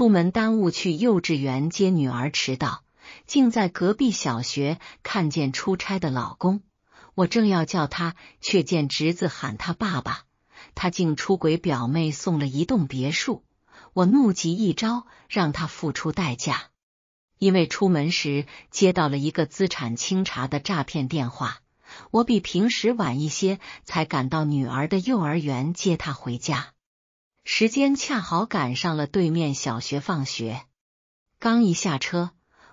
出门耽误去幼稚园接女儿，迟到，竟在隔壁小学看见出差的老公。我正要叫他，却见侄子喊他爸爸。他竟出轨表妹，送了一栋别墅。我怒极一招，让他付出代价。因为出门时接到了一个资产清查的诈骗电话，我比平时晚一些才赶到女儿的幼儿园接她回家。时间恰好赶上了对面小学放学，刚一下车，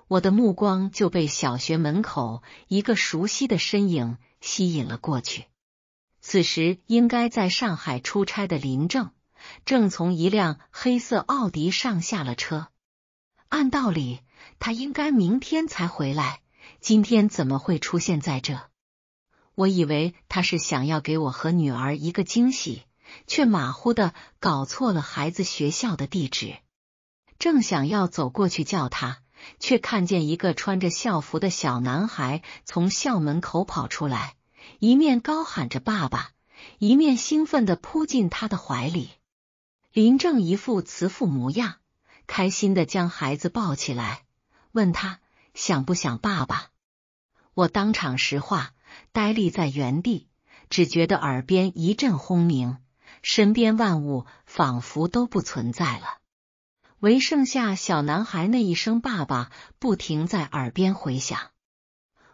我的目光就被小学门口一个熟悉的身影吸引了过去。此时，应该在上海出差的林正正从一辆黑色奥迪上下了车。按道理，他应该明天才回来，今天怎么会出现在这？我以为他是想要给我和女儿一个惊喜，却马虎的搞错了孩子学校的地址。正想要走过去叫他，却看见一个穿着校服的小男孩从校门口跑出来。一面高喊着“爸爸”，一面兴奋的扑进他的怀里。林正一副慈父模样，开心的将孩子抱起来，问他想不想爸爸。我当场石化，呆立在原地，只觉得耳边一阵轰鸣，身边万物仿佛都不存在了，唯剩下小男孩那一声“爸爸”不停在耳边回响。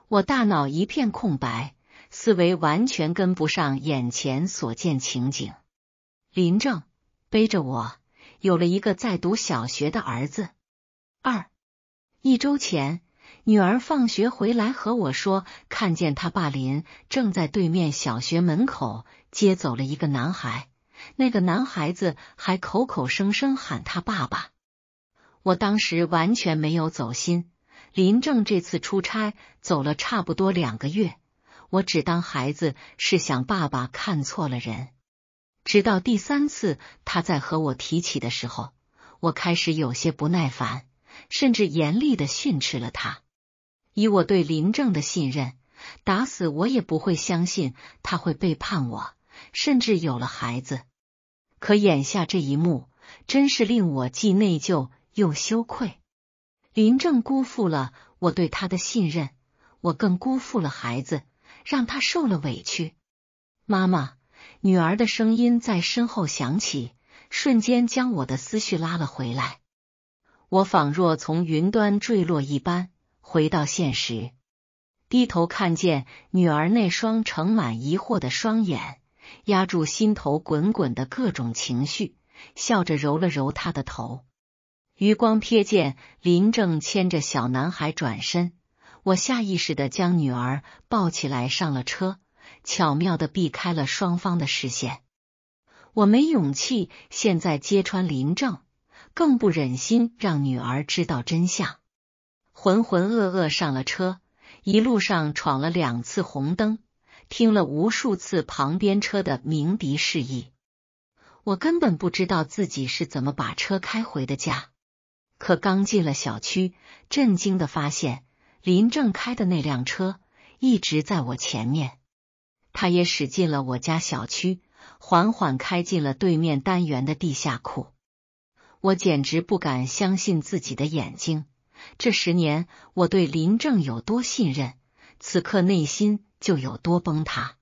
我大脑一片空白。思维完全跟不上眼前所见情景。林正背着我，有了一个在读小学的儿子。二一周前，女儿放学回来和我说，看见他爸林正在对面小学门口接走了一个男孩，那个男孩子还口口声声喊他爸爸。我当时完全没有走心。林正这次出差走了差不多两个月。我只当孩子是想爸爸看错了人，直到第三次他在和我提起的时候，我开始有些不耐烦，甚至严厉的训斥了他。以我对林正的信任，打死我也不会相信他会背叛我，甚至有了孩子。可眼下这一幕，真是令我既内疚又羞愧。林正辜负了我对他的信任，我更辜负了孩子。让他受了委屈，妈妈，女儿的声音在身后响起，瞬间将我的思绪拉了回来。我仿若从云端坠落一般，回到现实，低头看见女儿那双盛满疑惑的双眼，压住心头滚滚的各种情绪，笑着揉了揉他的头。余光瞥见林正牵着小男孩转身。我下意识的将女儿抱起来上了车，巧妙的避开了双方的视线。我没勇气现在揭穿林正，更不忍心让女儿知道真相。浑浑噩噩上了车，一路上闯了两次红灯，听了无数次旁边车的鸣笛示意。我根本不知道自己是怎么把车开回的家。可刚进了小区，震惊的发现。林正开的那辆车一直在我前面，他也驶进了我家小区，缓缓开进了对面单元的地下库。我简直不敢相信自己的眼睛。这十年我对林正有多信任，此刻内心就有多崩塌。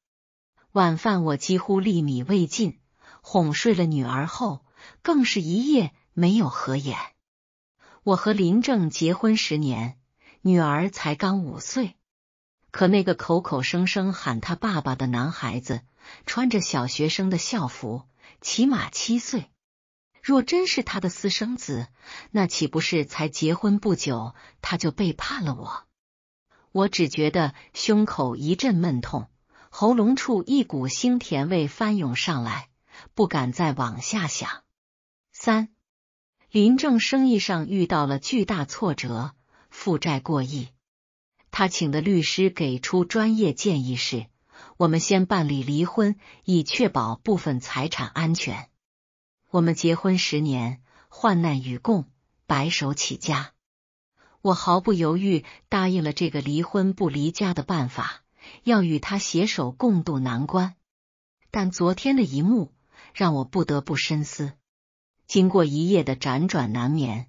晚饭我几乎粒米未进，哄睡了女儿后，更是一夜没有合眼。我和林正结婚十年。女儿才刚五岁，可那个口口声声喊他爸爸的男孩子，穿着小学生的校服，起码七岁。若真是他的私生子，那岂不是才结婚不久他就背叛了我？我只觉得胸口一阵闷痛，喉咙处一股腥甜味翻涌上来，不敢再往下想。三林正生意上遇到了巨大挫折。负债过亿，他请的律师给出专业建议是：我们先办理离婚，以确保部分财产安全。我们结婚十年，患难与共，白手起家。我毫不犹豫答应了这个离婚不离家的办法，要与他携手共度难关。但昨天的一幕让我不得不深思。经过一夜的辗转难眠，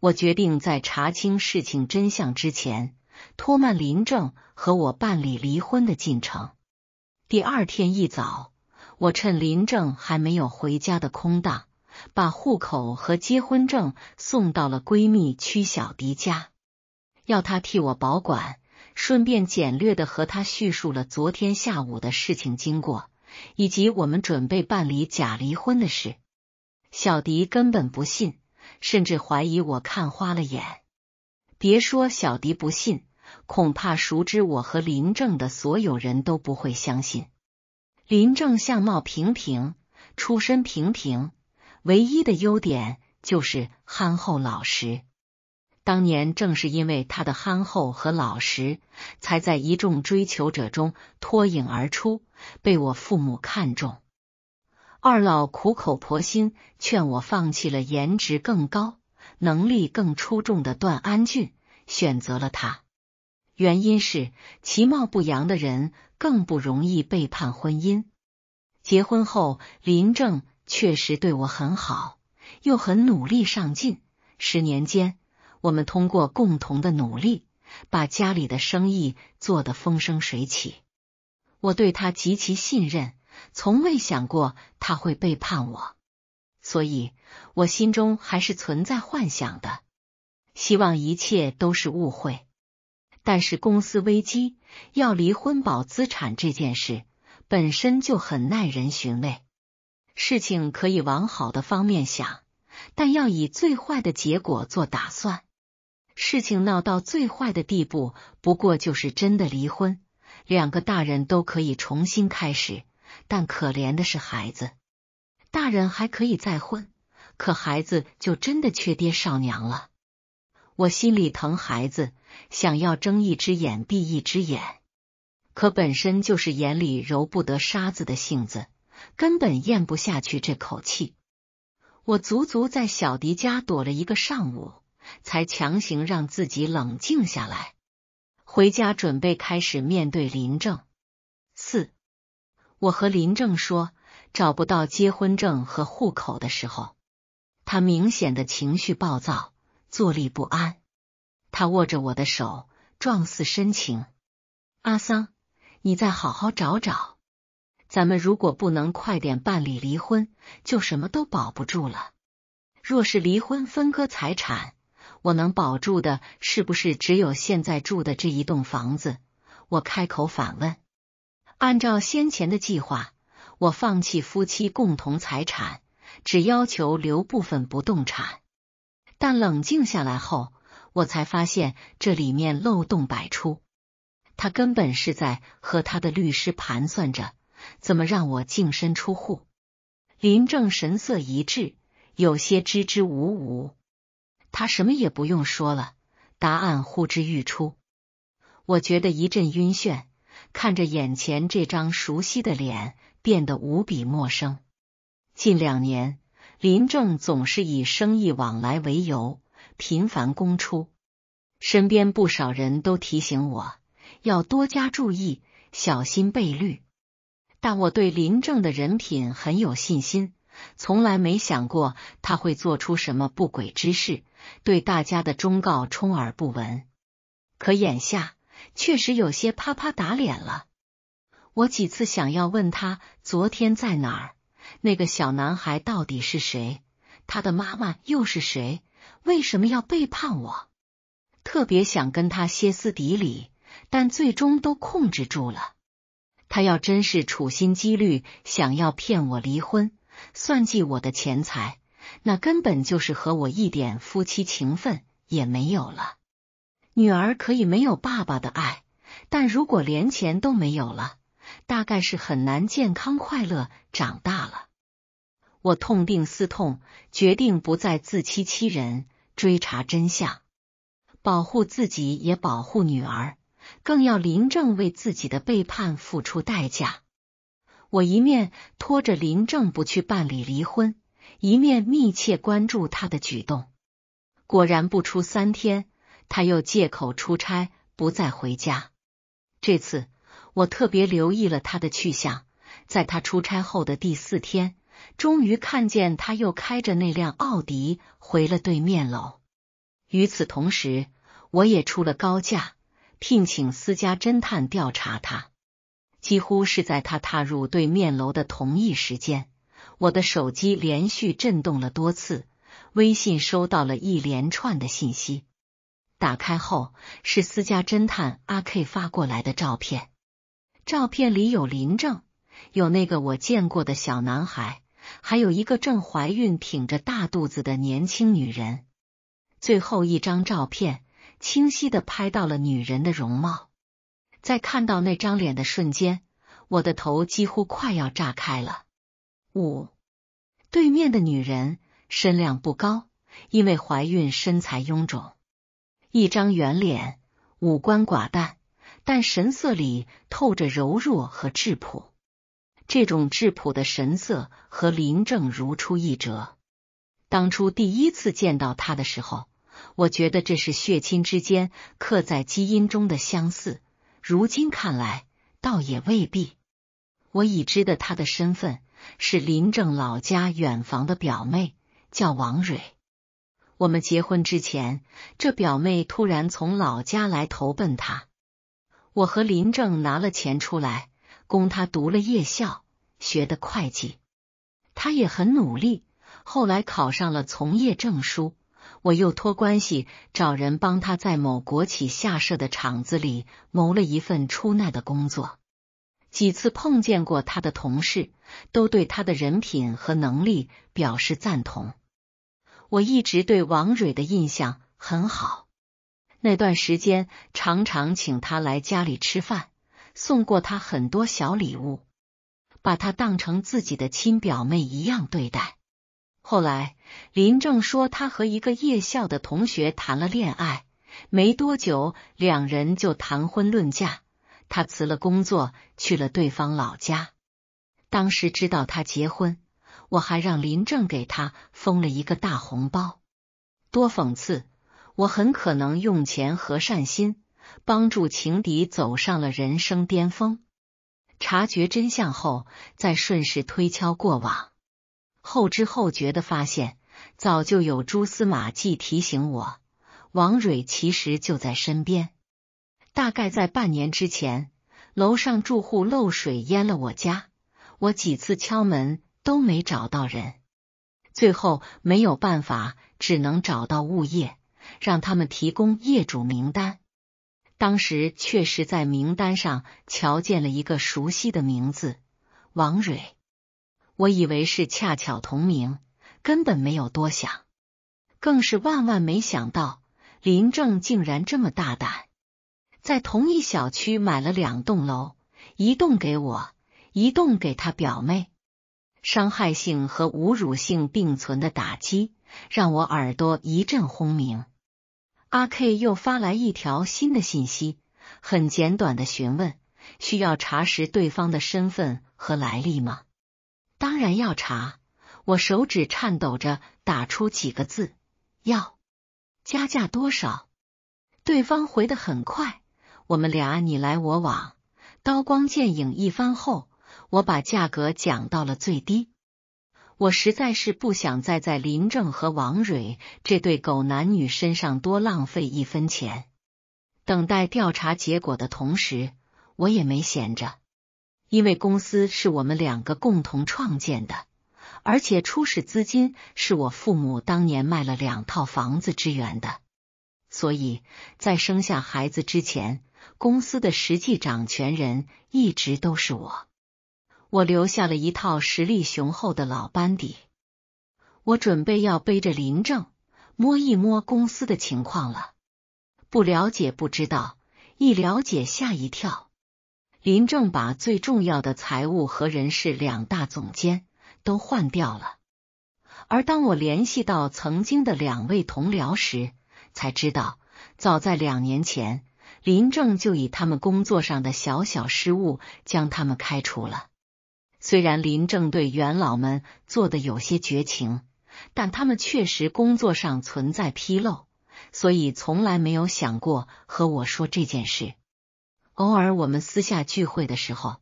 我决定在查清事情真相之前，拖慢林正和我办理离婚的进程。第二天一早，我趁林正还没有回家的空档，把户口和结婚证送到了闺蜜曲小迪家，要他替我保管，顺便简略的和他叙述了昨天下午的事情经过，以及我们准备办理假离婚的事。小迪根本不信，甚至怀疑我看花了眼。别说小迪不信，恐怕熟知我和林正的所有人都不会相信。林正相貌平平，出身平平，唯一的优点就是憨厚老实。当年正是因为他的憨厚和老实，才在一众追求者中脱颖而出，被我父母看中。二老苦口婆心劝我放弃了颜值更高、能力更出众的段安俊，选择了他。原因是其貌不扬的人更不容易背叛婚姻。结婚后，林正确实对我很好，又很努力上进。十年间，我们通过共同的努力，把家里的生意做得风生水起。我对他极其信任。从未想过他会背叛我，所以我心中还是存在幻想的，希望一切都是误会。但是公司危机要离婚保资产这件事本身就很耐人寻味。事情可以往好的方面想，但要以最坏的结果做打算。事情闹到最坏的地步，不过就是真的离婚，两个大人都可以重新开始。但可怜的是孩子，大人还可以再婚，可孩子就真的缺爹少娘了。我心里疼孩子，想要睁一只眼闭一只眼，可本身就是眼里揉不得沙子的性子，根本咽不下去这口气。我足足在小迪家躲了一个上午，才强行让自己冷静下来，回家准备开始面对林正。四。我和林正说找不到结婚证和户口的时候，他明显的情绪暴躁，坐立不安。他握着我的手，状似深情：“阿桑，你再好好找找。咱们如果不能快点办理离婚，就什么都保不住了。若是离婚分割财产，我能保住的是不是只有现在住的这一栋房子？”我开口反问。按照先前的计划，我放弃夫妻共同财产，只要求留部分不动产。但冷静下来后，我才发现这里面漏洞百出。他根本是在和他的律师盘算着怎么让我净身出户。林正神色一滞，有些支支吾吾。他什么也不用说了，答案呼之欲出。我觉得一阵晕眩。看着眼前这张熟悉的脸，变得无比陌生。近两年，林正总是以生意往来为由频繁公出，身边不少人都提醒我要多加注意，小心被绿。但我对林正的人品很有信心，从来没想过他会做出什么不轨之事，对大家的忠告充耳不闻。可眼下。确实有些啪啪打脸了。我几次想要问他昨天在哪儿，那个小男孩到底是谁，他的妈妈又是谁，为什么要背叛我？特别想跟他歇斯底里，但最终都控制住了。他要真是处心积虑想要骗我离婚，算计我的钱财，那根本就是和我一点夫妻情分也没有了。女儿可以没有爸爸的爱，但如果连钱都没有了，大概是很难健康快乐长大了。我痛定思痛，决定不再自欺欺人，追查真相，保护自己也保护女儿，更要林正为自己的背叛付出代价。我一面拖着林正不去办理离婚，一面密切关注他的举动。果然不出三天。他又借口出差不再回家。这次我特别留意了他的去向，在他出差后的第四天，终于看见他又开着那辆奥迪回了对面楼。与此同时，我也出了高价，聘请私家侦探调查他。几乎是在他踏入对面楼的同一时间，我的手机连续震动了多次，微信收到了一连串的信息。打开后是私家侦探阿 K 发过来的照片，照片里有林正，有那个我见过的小男孩，还有一个正怀孕、挺着大肚子的年轻女人。最后一张照片清晰的拍到了女人的容貌。在看到那张脸的瞬间，我的头几乎快要炸开了。五，对面的女人身量不高，因为怀孕身材臃肿，一张圆脸，五官寡淡，但神色里透着柔弱和质朴。这种质朴的神色和林正如出一辙。当初第一次见到他的时候，我觉得这是血亲之间刻在基因中的相似。如今看来，倒也未必。我已知的他的身份是林正老家远房的表妹，叫王蕊。我们结婚之前，这表妹突然从老家来投奔他。我和林正拿了钱出来，供他读了夜校，学的会计。他也很努力，后来考上了从业证书。我又托关系找人帮他在某国企下设的厂子里谋了一份出纳的工作。几次碰见过他的同事，都对他的人品和能力表示赞同。我一直对王蕊的印象很好，那段时间常常请他来家里吃饭，送过他很多小礼物，把他当成自己的亲表妹一样对待。后来，林正说他和一个夜校的同学谈了恋爱，没多久，两人就谈婚论嫁。他辞了工作，去了对方老家。当时知道他结婚，我还让林正给他封了一个大红包。多讽刺！我很可能用钱和善心帮助情敌走上了人生巅峰。察觉真相后，再顺势推敲过往。后知后觉的发现，早就有蛛丝马迹提醒我，王蕊其实就在身边。大概在半年之前，楼上住户漏水淹了我家，我几次敲门都没找到人，最后没有办法，只能找到物业，让他们提供业主名单。当时确实在名单上瞧见了一个熟悉的名字——王蕊。我以为是恰巧同名，根本没有多想，更是万万没想到林正竟然这么大胆，在同一小区买了两栋楼，一栋给我，一栋给他表妹。伤害性和侮辱性并存的打击，让我耳朵一阵轰鸣。阿 K 又发来一条新的信息，很简短的询问：需要查实对方的身份和来历吗？当然要查，我手指颤抖着打出几个字：要加价多少？对方回的很快，我们俩你来我往，刀光剑影一番后，我把价格讲到了最低。我实在是不想再在林正和王蕊这对狗男女身上多浪费一分钱。等待调查结果的同时，我也没闲着。因为公司是我们两个共同创建的，而且初始资金是我父母当年卖了两套房子支援的，所以在生下孩子之前，公司的实际掌权人一直都是我。我留下了一套实力雄厚的老班底，我准备要背着林正摸一摸公司的情况了。不了解不知道，一了解吓一跳。林正把最重要的财务和人事两大总监都换掉了，而当我联系到曾经的两位同僚时，才知道，早在两年前，林正就以他们工作上的小小失误将他们开除了。虽然林正对元老们做的有些绝情，但他们确实工作上存在纰漏，所以从来没有想过和我说这件事。偶尔我们私下聚会的时候，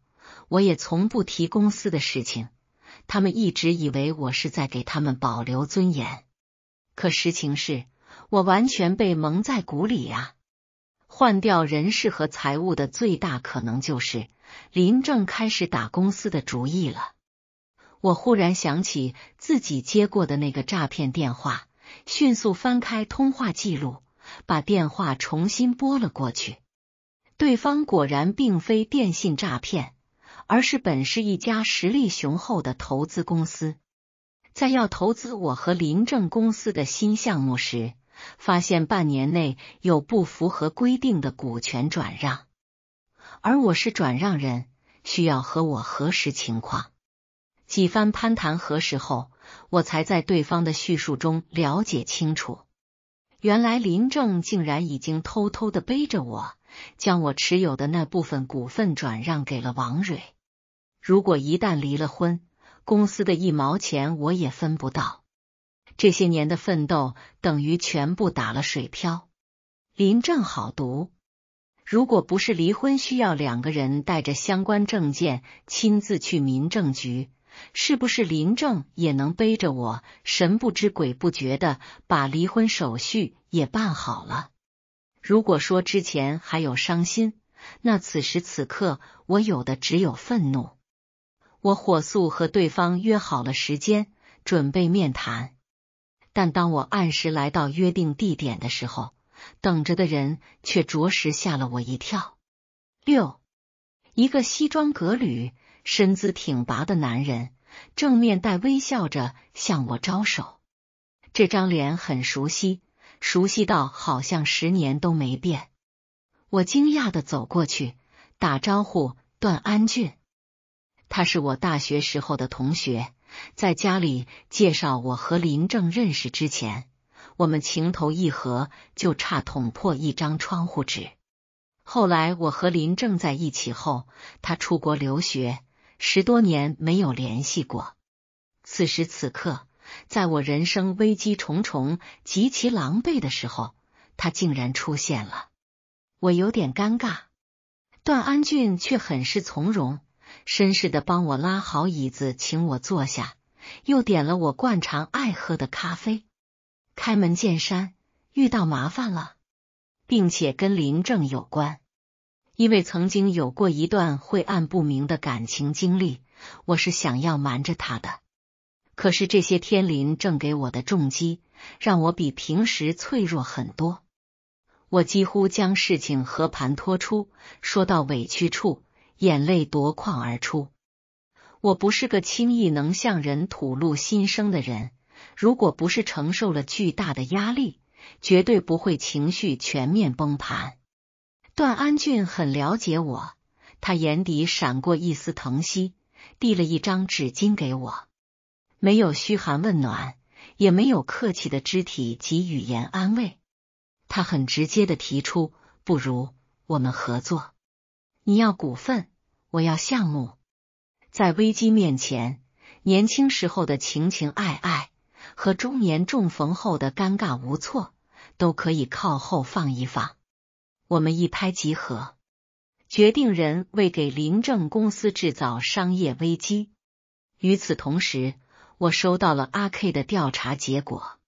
我也从不提公司的事情，他们一直以为我是在给他们保留尊严，可实情是我完全被蒙在鼓里呀。换掉人事和财务的最大可能就是林正开始打公司的主意了。我忽然想起自己接过的那个诈骗电话，迅速翻开通话记录，把电话重新拨了过去。对方果然并非电信诈骗，而是本市一家实力雄厚的投资公司，在要投资我和林正公司的新项目时，发现半年内有不符合规定的股权转让，而我是转让人，需要和我核实情况。几番攀谈核实后，我才在对方的叙述中了解清楚，原来林正竟然已经偷偷的背着我。将我持有的那部分股份转让给了王蕊。如果一旦离了婚，公司的一毛钱我也分不到。这些年的奋斗等于全部打了水漂。林正好毒，如果不是离婚需要两个人带着相关证件亲自去民政局，是不是林正也能背着我神不知鬼不觉的把离婚手续也办好了？如果说之前还有伤心，那此时此刻我有的只有愤怒。我火速和对方约好了时间，准备面谈。但当我按时来到约定地点的时候，等着的人却着实吓了我一跳。六，一个西装革履、身姿挺拔的男人，正面带微笑着向我招手。这张脸很熟悉。熟悉到好像十年都没变。我惊讶的走过去打招呼：“段安俊，他是我大学时候的同学，在家里介绍我和林正认识之前，我们情投意合，就差捅破一张窗户纸。后来我和林正在一起后，他出国留学，十多年没有联系过。此时此刻。”在我人生危机重重、极其狼狈的时候，他竟然出现了，我有点尴尬。段安俊却很是从容，绅士的帮我拉好椅子，请我坐下，又点了我惯常爱喝的咖啡。开门见山，遇到麻烦了，并且跟林正有关，因为曾经有过一段晦暗不明的感情经历，我是想要瞒着他的。可是这些天林正给我的重击，让我比平时脆弱很多。我几乎将事情和盘托出，说到委屈处，眼泪夺眶而出。我不是个轻易能向人吐露心声的人，如果不是承受了巨大的压力，绝对不会情绪全面崩盘。段安俊很了解我，他眼底闪过一丝疼惜，递了一张纸巾给我。没有嘘寒问暖，也没有客气的肢体及语言安慰，他很直接的提出：不如我们合作，你要股份，我要项目。在危机面前，年轻时候的情情爱爱和中年重逢后的尴尬无措，都可以靠后放一放。我们一拍即合，决定人为给林正公司制造商业危机。与此同时。我收到了阿 K 的调查结果，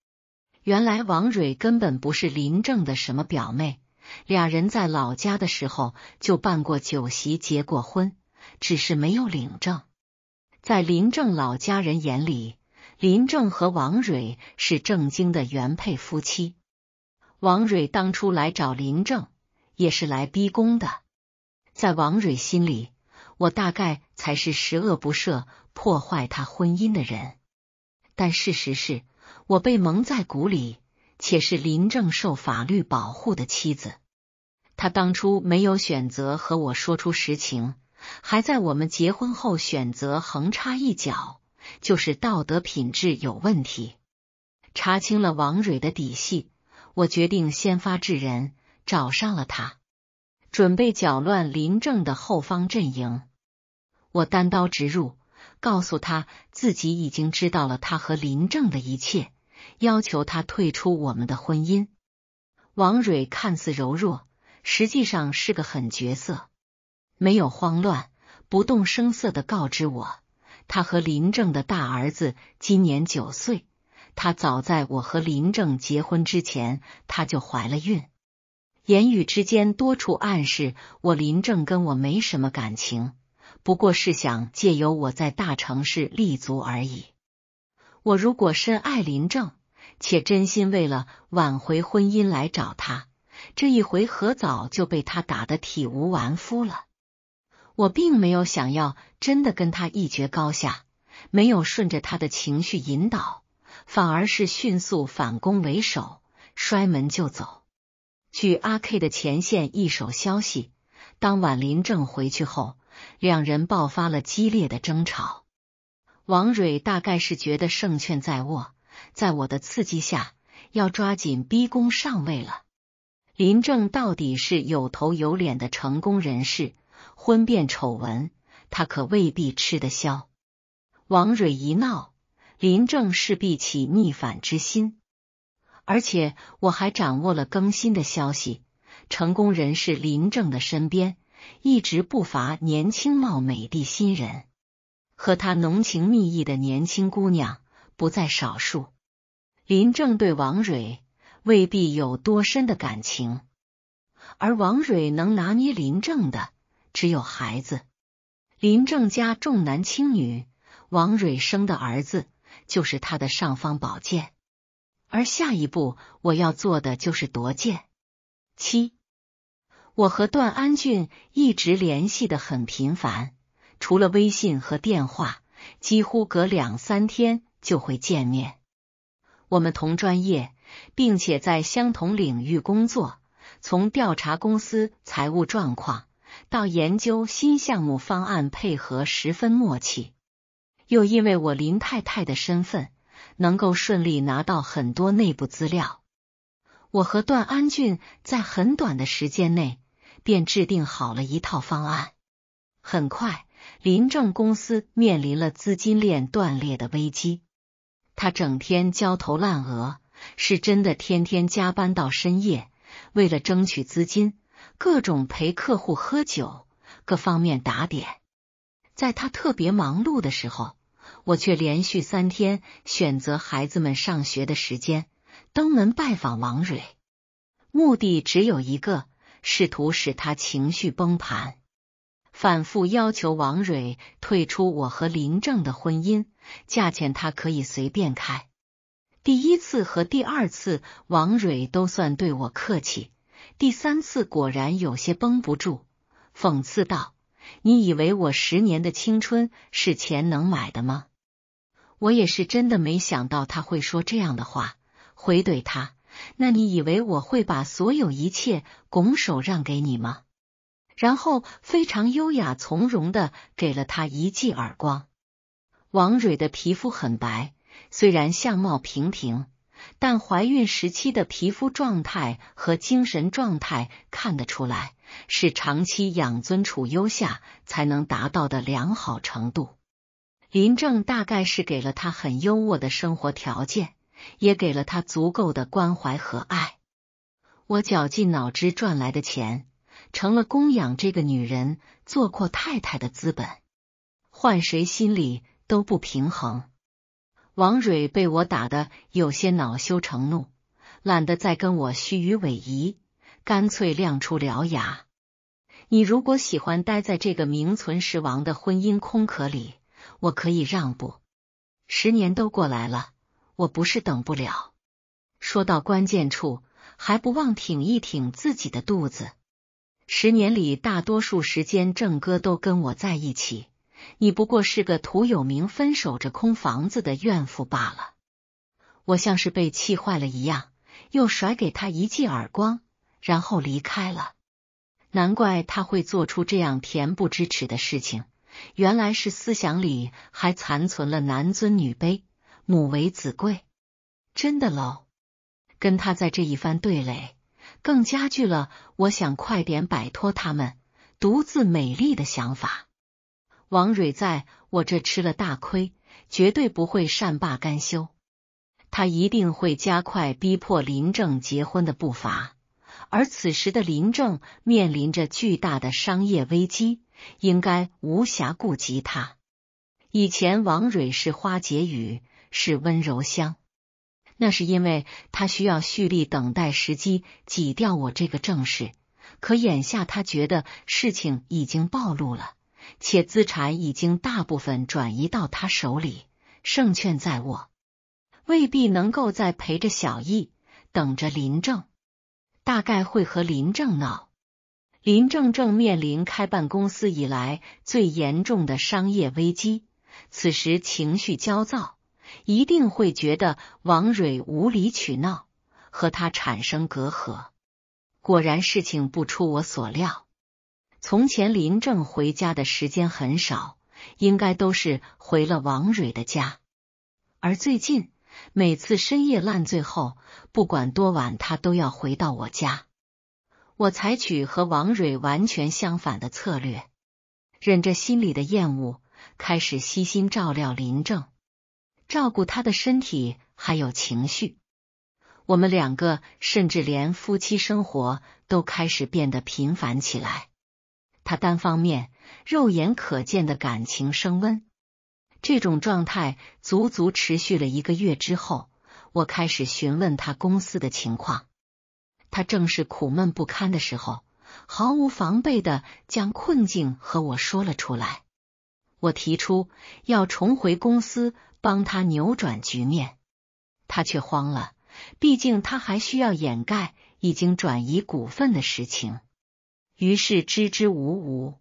原来王蕊根本不是林正的什么表妹，俩人在老家的时候就办过酒席，结过婚，只是没有领证。在林正老家人眼里，林正和王蕊是正经的原配夫妻。王蕊当初来找林正也是来逼宫的，在王蕊心里，我大概才是十恶不赦、破坏他婚姻的人。但事实是，我被蒙在鼓里，且是林正受法律保护的妻子。他当初没有选择和我说出实情，还在我们结婚后选择横插一脚，就是道德品质有问题。查清了王蕊的底细，我决定先发制人，找上了他，准备搅乱林正的后方阵营。我单刀直入。告诉他自己已经知道了他和林正的一切，要求他退出我们的婚姻。王蕊看似柔弱，实际上是个狠角色，没有慌乱，不动声色的告知我，他和林正的大儿子今年九岁。他早在我和林正结婚之前，他就怀了孕。言语之间多处暗示我林正跟我没什么感情，不过是想借由我在大城市立足而已。我如果深爱林正，且真心为了挽回婚姻来找他，这一回合早就被他打得体无完肤了。我并没有想要真的跟他一决高下，没有顺着他的情绪引导，反而是迅速反攻为守，摔门就走。据阿 K 的前线一手消息，当晚林正回去后，两人爆发了激烈的争吵。王蕊大概是觉得胜券在握，在我的刺激下，要抓紧逼宫上位了。林正到底是有头有脸的成功人士。婚变丑闻，他可未必吃得消。王蕊一闹，林正势必起逆反之心。而且我还掌握了更新的消息：成功人士林正的身边一直不乏年轻貌美的新人，和他浓情蜜意的年轻姑娘不在少数。林正对王蕊未必有多深的感情，而王蕊能拿捏林正的。只有孩子，林正家重男轻女，王蕊生的儿子就是他的尚方宝剑。而下一步我要做的就是夺剑。七，我和段安俊一直联系的很频繁，除了微信和电话，几乎隔两三天就会见面。我们同专业，并且在相同领域工作，从调查公司财务状况。到研究新项目方案，配合十分默契。又因为我林太太的身份，能够顺利拿到很多内部资料。我和段安俊在很短的时间内便制定好了一套方案。很快，林正公司面临了资金链断裂的危机。他整天焦头烂额，是真的天天加班到深夜，为了争取资金。各种陪客户喝酒，各方面打点。在他特别忙碌的时候，我却连续三天选择孩子们上学的时间登门拜访王蕊，目的只有一个：试图使他情绪崩盘，反复要求王蕊退出我和林正的婚姻，价钱他可以随便开。第一次和第二次，王蕊都算对我客气。第三次果然有些绷不住，讽刺道：“你以为我十年的青春是钱能买的吗？”我也是真的没想到他会说这样的话，回怼他：“那你以为我会把所有一切拱手让给你吗？”然后非常优雅从容的给了他一记耳光。王蕊的皮肤很白，虽然相貌平平。但怀孕时期的皮肤状态和精神状态看得出来，是长期养尊处优下才能达到的良好程度。林正大概是给了他很优渥的生活条件，也给了他足够的关怀和爱。我绞尽脑汁赚来的钱，成了供养这个女人做阔太太的资本，换谁心里都不平衡。王蕊被我打得有些恼羞成怒，懒得再跟我虚与委蛇，干脆亮出獠牙。你如果喜欢待在这个名存实亡的婚姻空壳里，我可以让步。十年都过来了，我不是等不了。说到关键处，还不忘挺一挺自己的肚子。十年里，大多数时间郑哥都跟我在一起。你不过是个图有名、分守着空房子的怨妇罢了。我像是被气坏了一样，又甩给他一记耳光，然后离开了。难怪他会做出这样恬不知耻的事情，原来是思想里还残存了男尊女卑、母为子贵。真的喽，跟他在这一番对垒，更加剧了我想快点摆脱他们独自美丽的想法。王蕊在我这吃了大亏，绝对不会善罢甘休。他一定会加快逼迫林正结婚的步伐。而此时的林正面临着巨大的商业危机，应该无暇顾及他。以前王蕊是花解语，是温柔乡，那是因为他需要蓄力等待时机挤掉我这个正室。可眼下他觉得事情已经暴露了，且资产已经大部分转移到他手里，胜券在握，未必能够再陪着小易等着林正，大概会和林正闹。林正正面临开办公司以来最严重的商业危机，此时情绪焦躁，一定会觉得王蕊无理取闹，和他产生隔阂。果然，事情不出我所料。从前林正回家的时间很少，应该都是回了王蕊的家，而最近每次深夜烂醉后，不管多晚，他都要回到我家。我采取和王蕊完全相反的策略，忍着心里的厌恶，开始悉心照料林正，照顾他的身体还有情绪。我们两个甚至连夫妻生活都开始变得频繁起来。他单方面肉眼可见的感情升温，这种状态足足持续了一个月之后，我开始询问他公司的情况。他正是苦闷不堪的时候，毫无防备的将困境和我说了出来。我提出要重回公司帮他扭转局面，他却慌了，毕竟他还需要掩盖已经转移股份的实情，于是支支吾吾。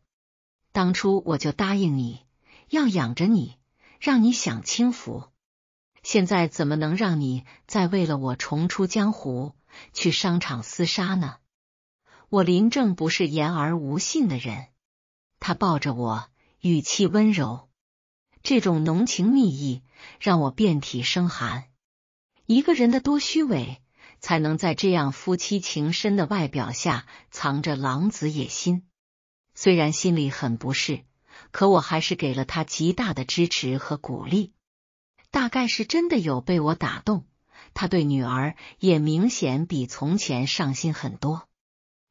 当初我就答应你要养着你，让你享清福，现在怎么能让你再为了我重出江湖？去商场厮杀呢？我林正不是言而无信的人。他抱着我，语气温柔，这种浓情蜜意让我遍体生寒。一个人的多虚伪，才能在这样夫妻情深的外表下藏着狼子野心？虽然心里很不适，可我还是给了他极大的支持和鼓励。大概是真的有被我打动。他对女儿也明显比从前上心很多，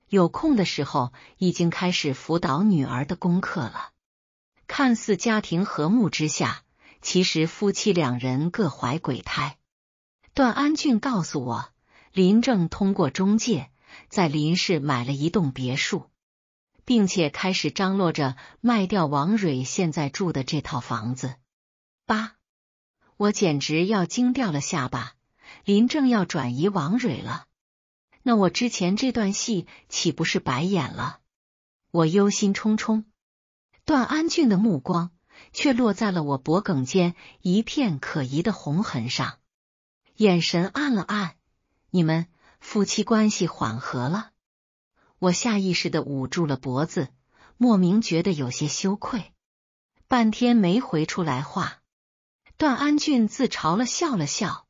有空的时候已经开始辅导女儿的功课了。看似家庭和睦之下，其实夫妻两人各怀鬼胎。段安俊告诉我，林正通过中介在林氏买了一栋别墅，并且开始张罗着卖掉王蕊现在住的这套房子。八，我简直要惊掉了下巴。林正要转移王蕊了，那我之前这段戏岂不是白演了？我忧心忡忡。段安俊的目光却落在了我脖颈间一片可疑的红痕上，眼神暗了暗。你们夫妻关系缓和了？我下意识的捂住了脖子，莫名觉得有些羞愧，半天没回出来话。段安俊自嘲了，笑了笑。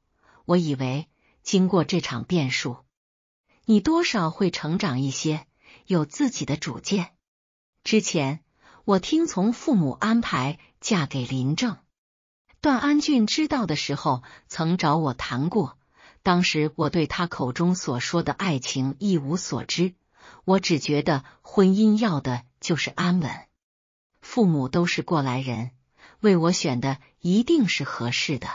我以为经过这场变数，你多少会成长一些，有自己的主见。之前我听从父母安排嫁给林正，段安俊知道的时候曾找我谈过，当时我对他口中所说的爱情一无所知，我只觉得婚姻要的就是安稳。父母都是过来人，为我选的一定是合适的。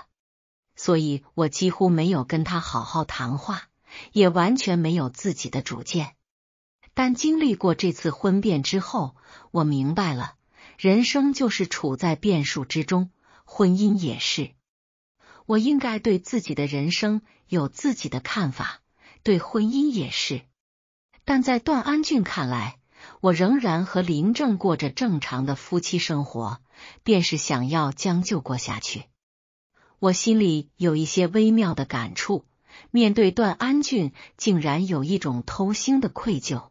所以我几乎没有跟他好好谈话，也完全没有自己的主见。但经历过这次婚变之后，我明白了，人生就是处在变数之中，婚姻也是。我应该对自己的人生有自己的看法，对婚姻也是。但在段安俊看来，我仍然和林正过着正常的夫妻生活，便是想要将就过下去。我心里有一些微妙的感触，面对段安俊，竟然有一种偷腥的愧疚，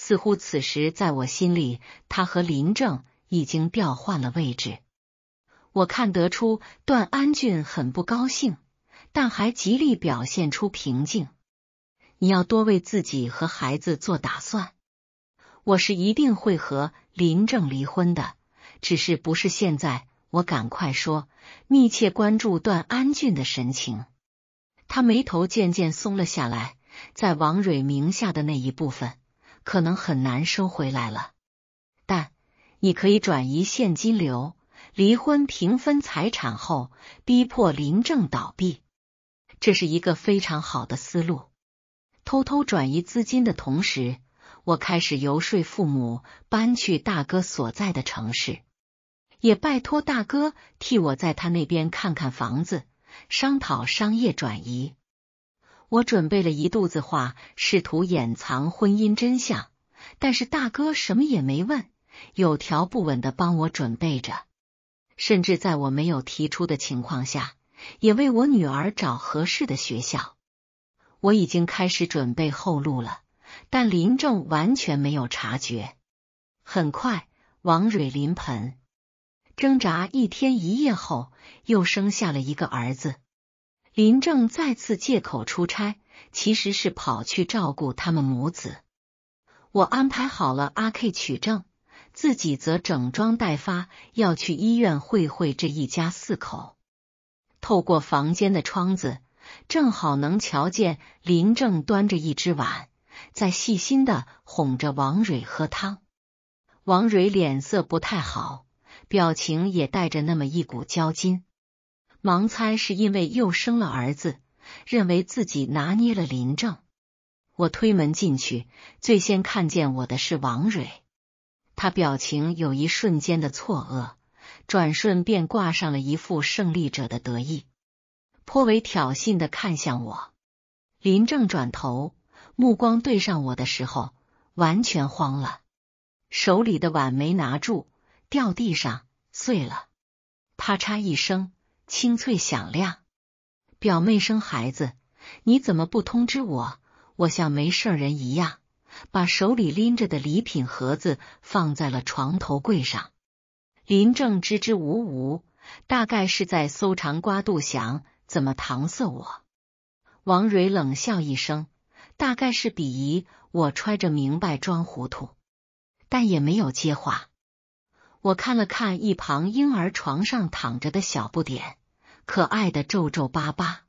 似乎此时在我心里，他和林正已经调换了位置。我看得出段安俊很不高兴，但还极力表现出平静。你要多为自己和孩子做打算。我是一定会和林正离婚的，只是不是现在。我赶快说，密切关注段安俊的神情。他眉头渐渐松了下来，在王蕊名下的那一部分可能很难收回来了，但你可以转移现金流，离婚平分财产后，逼迫林正倒闭，这是一个非常好的思路。偷偷转移资金的同时，我开始游说父母搬去大哥所在的城市，也拜托大哥替我在他那边看看房子，商讨商业转移。我准备了一肚子话，试图掩藏婚姻真相，但是大哥什么也没问，有条不紊的帮我准备着，甚至在我没有提出的情况下，也为我女儿找合适的学校。我已经开始准备后路了，但林正完全没有察觉。很快，王蕊临盆，挣扎一天一夜后，又生下了一个儿子。林正再次借口出差，其实是跑去照顾他们母子。我安排好了阿 K 取证，自己则整装待发，要去医院会会这一家四口。透过房间的窗子，正好能瞧见林正端着一只碗，在细心的哄着王蕊喝汤。王蕊脸色不太好，表情也带着那么一股焦金。盲猜是因为又生了儿子，认为自己拿捏了林正。我推门进去，最先看见我的是王蕊，他表情有一瞬间的错愕，转瞬便挂上了一副胜利者的得意，颇为挑衅的看向我。林正转头，目光对上我的时候，完全慌了，手里的碗没拿住，掉地上碎了，啪嚓一声。清脆响亮，表妹生孩子，你怎么不通知我？我像没事人一样，把手里拎着的礼品盒子放在了床头柜上。林正支支吾吾，大概是在搜肠刮肚，想怎么搪塞我。王蕊冷笑一声，大概是鄙夷我揣着明白装糊涂，但也没有接话。我看了看一旁婴儿床上躺着的小不点。可爱的皱皱巴巴，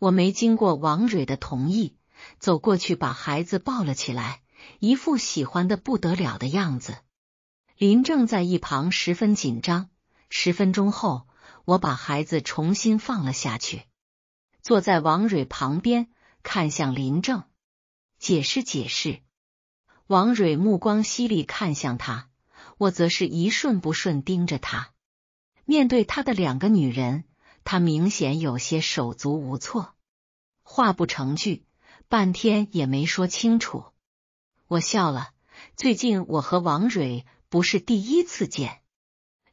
我没经过王蕊的同意，走过去把孩子抱了起来，一副喜欢的不得了的样子。林正在一旁十分紧张。十分钟后，我把孩子重新放了下去，坐在王蕊旁边，看向林正，解释解释。王蕊目光犀利，看向他，我则是一顺不顺盯着他。面对他的两个女人。他明显有些手足无措，话不成句，半天也没说清楚。我笑了，最近我和王蕊不是第一次见。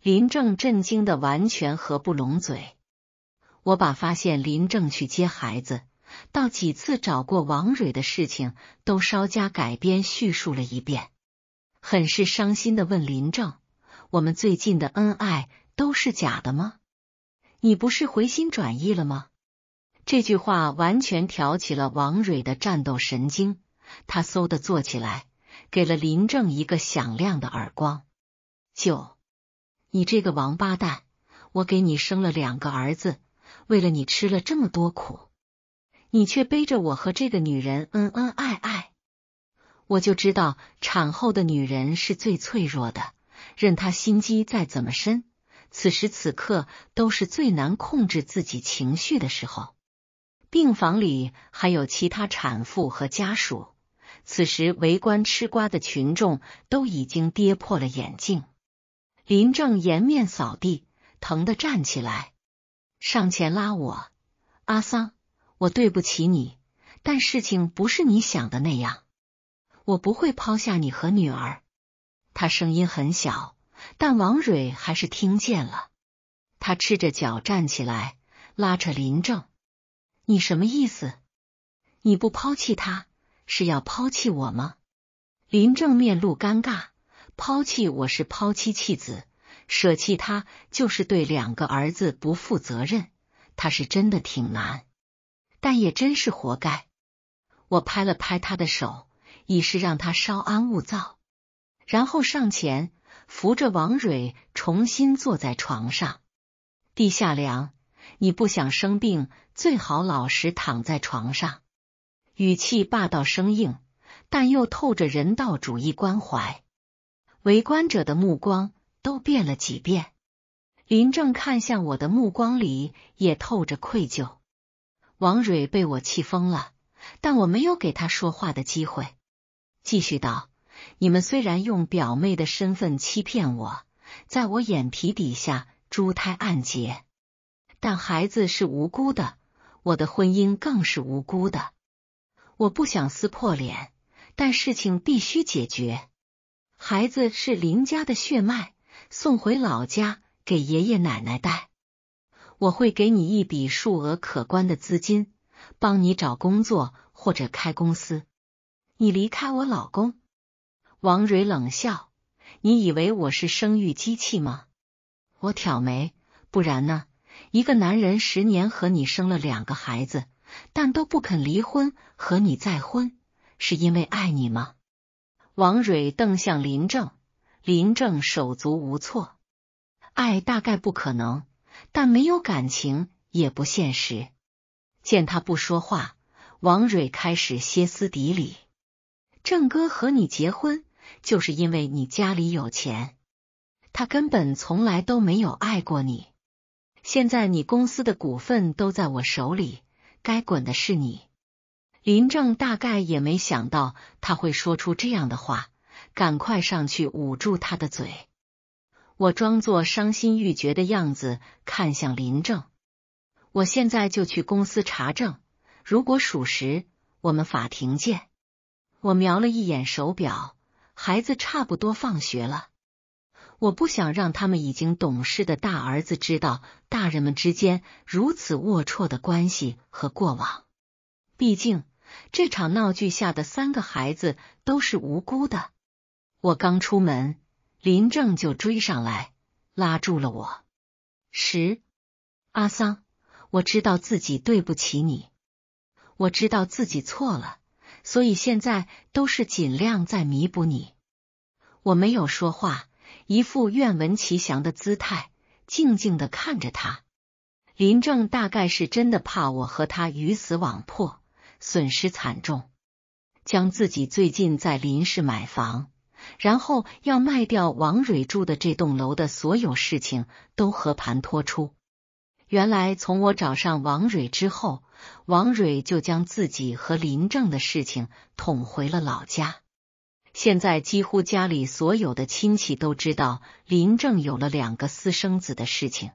林正震惊的完全合不拢嘴。我把发现林正去接孩子，到几次找过王蕊的事情都稍加改编叙述了一遍，很是伤心的问林正：“我们最近的恩爱都是假的吗？”你不是回心转意了吗？这句话完全挑起了王蕊的战斗神经，他嗖的坐起来，给了林正一个响亮的耳光。就你这个王八蛋，我给你生了两个儿子，为了你吃了这么多苦，你却背着我和这个女人恩恩爱爱。我就知道产后的女人是最脆弱的，任她心机再怎么深。此时此刻都是最难控制自己情绪的时候。病房里还有其他产妇和家属，此时围观吃瓜的群众都已经跌破了眼镜。林正颜面扫地，疼的站起来，上前拉我：“阿桑，我对不起你，但事情不是你想的那样，我不会抛下你和女儿。”他声音很小。但王蕊还是听见了，他赤着脚站起来，拉扯林正：“你什么意思？你不抛弃他，是要抛弃我吗？”林正面露尴尬：“抛弃我是抛妻弃子，舍弃他就是对两个儿子不负责任。他是真的挺难，但也真是活该。”我拍了拍他的手，以示让他稍安勿躁，然后上前。扶着王蕊重新坐在床上，地下凉。你不想生病，最好老实躺在床上。语气霸道生硬，但又透着人道主义关怀。围观者的目光都变了几遍。林正看向我的目光里也透着愧疚。王蕊被我气疯了，但我没有给他说话的机会，继续道：“你们虽然用表妹的身份欺骗我，在我眼皮底下珠胎暗结，但孩子是无辜的，我的婚姻更是无辜的。我不想撕破脸，但事情必须解决。孩子是林家的血脉，送回老家。”给爷爷奶奶带，我会给你一笔数额可观的资金，帮你找工作或者开公司。你离开我老公？王蕊冷笑。你以为我是生育机器吗？我挑眉，不然呢？一个男人十年和你生了两个孩子，但都不肯离婚和你再婚，是因为爱你吗？王蕊瞪向林正，林正手足无措。爱大概不可能，但没有感情也不现实。见他不说话，王蕊开始歇斯底里：“郑哥和你结婚，就是因为你家里有钱，他根本从来都没有爱过你。现在你公司的股份都在我手里，该滚的是你。”林正大概也没想到他会说出这样的话，赶快上去捂住他的嘴。我装作伤心欲绝的样子，看向林正。我现在就去公司查证，如果属实，我们法庭见。我瞄了一眼手表，孩子差不多放学了。我不想让他们已经懂事的大儿子知道大人们之间如此龌龊的关系和过往。毕竟这场闹剧下的三个孩子都是无辜的。我刚出门。林正就追上来，拉住了我。十，阿桑，我知道自己对不起你，我知道自己错了，所以现在都是尽量在弥补你。我没有说话，一副愿闻其详的姿态，静静的看着他。林正大概是真的怕我和他鱼死网破，损失惨重，将自己最近在林氏买房。然后要卖掉王蕊住的这栋楼的所有事情都和盘托出。原来从我找上王蕊之后，王蕊就将自己和林正的事情捅回了老家。现在几乎家里所有的亲戚都知道林正有了两个私生子的事情。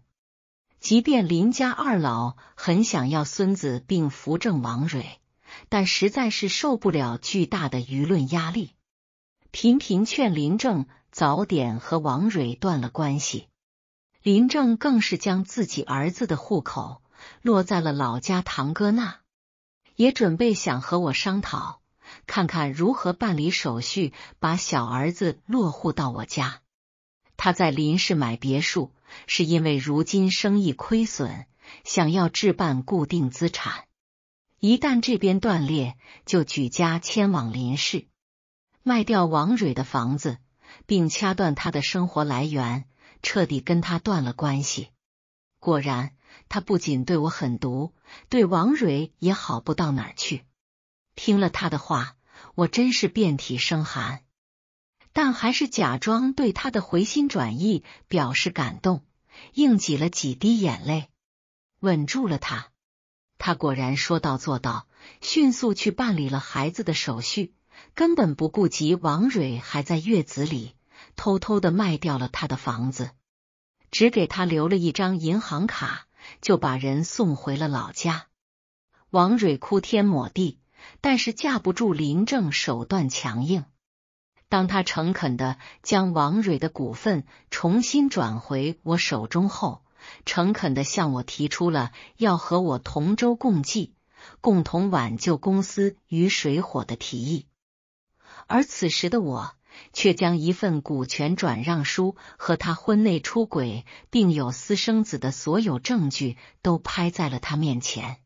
即便林家二老很想要孙子并扶正王蕊，但实在是受不了巨大的舆论压力。频频劝林正早点和王蕊断了关系，林正更是将自己儿子的户口落在了老家堂哥那，也准备想和我商讨，看看如何办理手续，把小儿子落户到我家。他在林氏买别墅，是因为如今生意亏损，想要置办固定资产，一旦这边断裂，就举家迁往林氏。卖掉王蕊的房子，并掐断他的生活来源，彻底跟他断了关系。果然，他不仅对我狠毒，对王蕊也好不到哪儿去。听了他的话，我真是遍体生寒，但还是假装对他的回心转意表示感动，硬挤了几滴眼泪，稳住了他。他果然说到做到，迅速去办理了孩子的手续。根本不顾及王蕊还在月子里，偷偷的卖掉了他的房子，只给他留了一张银行卡，就把人送回了老家。王蕊哭天抹地，但是架不住林正手段强硬。当他诚恳的将王蕊的股份重新转回我手中后，诚恳的向我提出了要和我同舟共济、共同挽救公司于水火的提议。而此时的我，却将一份股权转让书和他婚内出轨并有私生子的所有证据都拍在了他面前。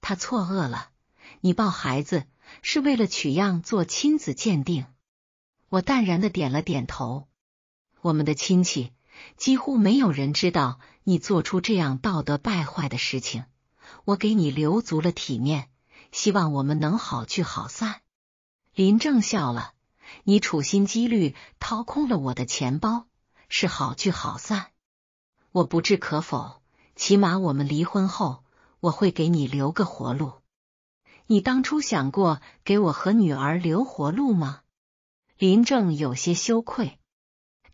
他错愕了：“你抱孩子是为了取样做亲子鉴定？”我淡然的点了点头。我们的亲戚几乎没有人知道你做出这样道德败坏的事情。我给你留足了体面，希望我们能好聚好散。林正笑了，你处心积虑掏空了我的钱包，是好聚好散。我不置可否，起码我们离婚后，我会给你留个活路。你当初想过给我和女儿留活路吗？林正有些羞愧，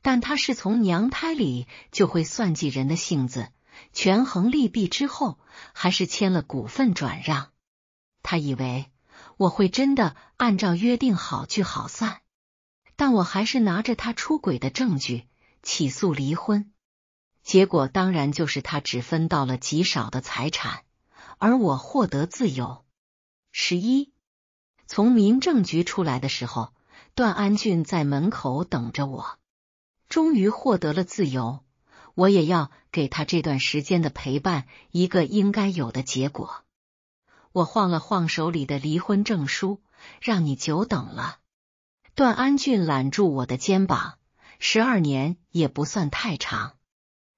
但他是从娘胎里就会算计人的性子，权衡利弊之后，还是签了股份转让。他以为我会真的按照约定好聚好散，但我还是拿着他出轨的证据起诉离婚，结果当然就是他只分到了极少的财产，而我获得自由。十一，从民政局出来的时候，段安俊在门口等着我。终于获得了自由，我也要给他这段时间的陪伴一个应该有的结果。我晃了晃手里的离婚证书，让你久等了。段安俊揽住我的肩膀，十二年也不算太长。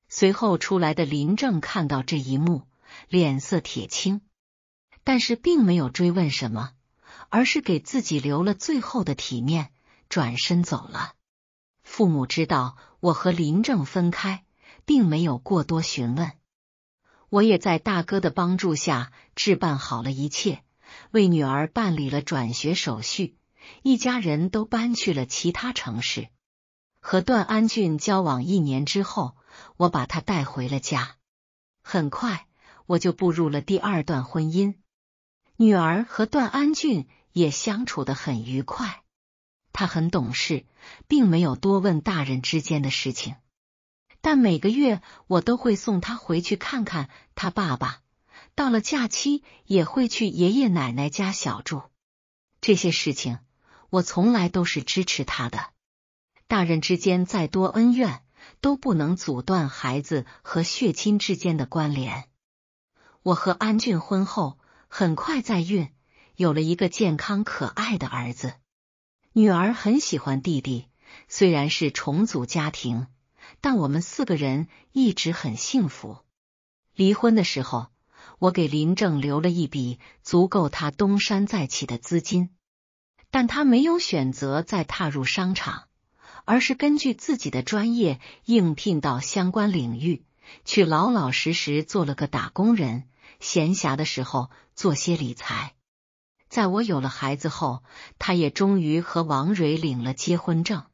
随后出来的林正看到这一幕，脸色铁青。但是并没有追问什么，而是给自己留了最后的体面，转身走了。父母知道我和林正分开，并没有过多询问。我也在大哥的帮助下置办好了一切，为女儿办理了转学手续，一家人都搬去了其他城市。和段安俊交往一年之后，我把他带回了家。很快，我就步入了第二段婚姻。女儿和段安俊也相处的很愉快，他很懂事，并没有多问大人之间的事情。但每个月我都会送他回去看看他爸爸，到了假期也会去爷爷奶奶家小住。这些事情我从来都是支持他的。大人之间再多恩怨，都不能阻断孩子和血亲之间的关联。我和安俊婚后。很快在孕，有了一个健康可爱的儿子。女儿很喜欢弟弟，虽然是重组家庭，但我们四个人一直很幸福。离婚的时候，我给林正留了一笔足够他东山再起的资金，但他没有选择再踏入商场，而是根据自己的专业应聘到相关领域去，老老实实做了个打工人。闲暇的时候做些理财。在我有了孩子后，他也终于和王蕊领了结婚证。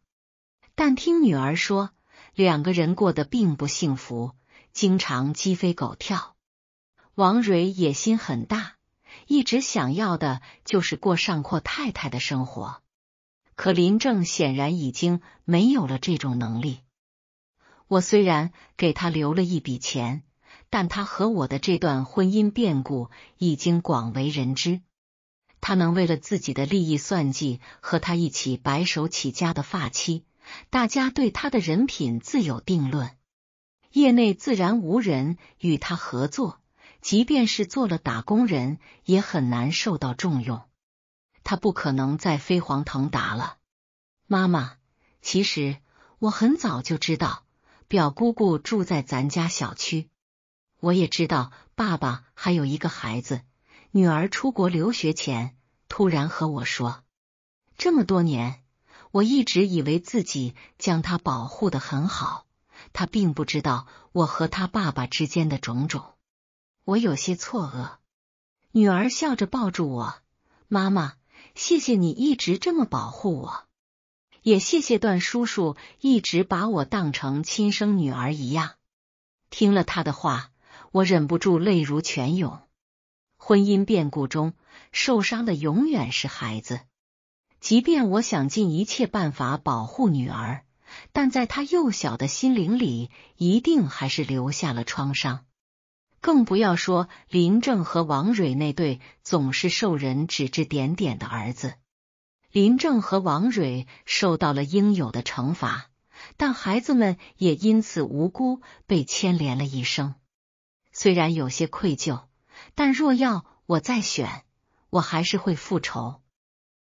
但听女儿说，两个人过得并不幸福，经常鸡飞狗跳。王蕊野心很大，一直想要的就是过上阔太太的生活。可林正显然已经没有了这种能力。我虽然给他留了一笔钱。但他和我的这段婚姻变故已经广为人知。他能为了自己的利益算计和他一起白手起家的发妻，大家对他的人品自有定论。业内自然无人与他合作，即便是做了打工人，也很难受到重用。他不可能再飞黄腾达了。妈妈，其实我很早就知道，表姑姑住在咱家小区。我也知道爸爸还有一个孩子，女儿出国留学前突然和我说，这么多年我一直以为自己将他保护的很好，他并不知道我和他爸爸之间的种种。我有些错愕。女儿笑着抱住我，妈妈，谢谢你一直这么保护我，也谢谢段叔叔一直把我当成亲生女儿一样。听了他的话。我忍不住泪如泉涌。婚姻变故中受伤的永远是孩子。即便我想尽一切办法保护女儿，但在她幼小的心灵里，一定还是留下了创伤。更不要说林正和王蕊那对总是受人指指点点的儿子。林正和王蕊受到了应有的惩罚，但孩子们也因此无辜被牵连了一生。虽然有些愧疚，但若要我再选，我还是会复仇。